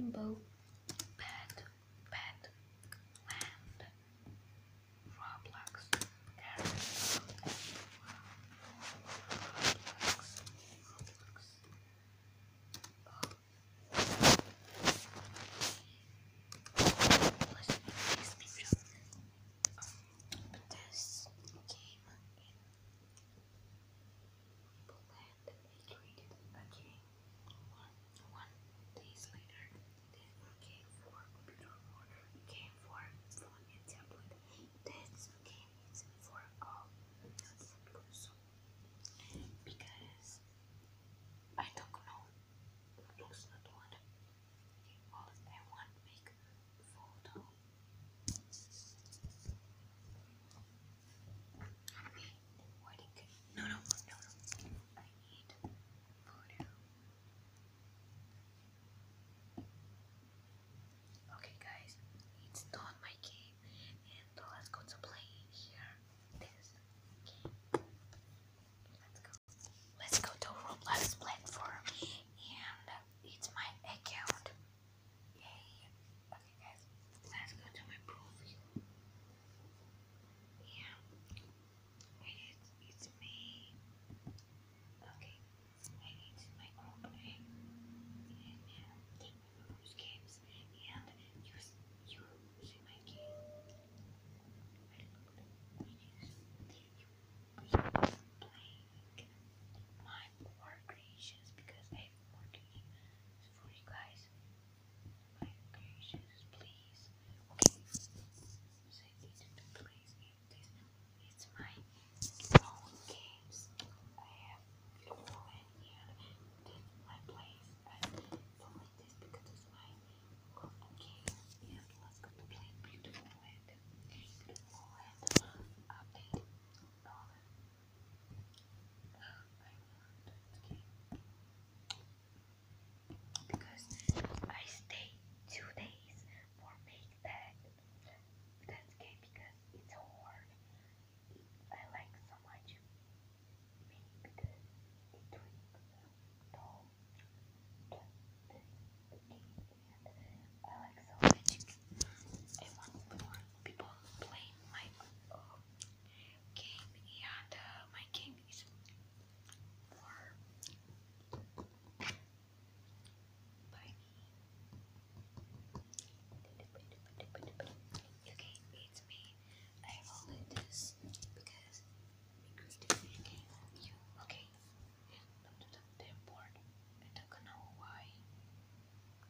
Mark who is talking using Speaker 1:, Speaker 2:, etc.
Speaker 1: rainbow.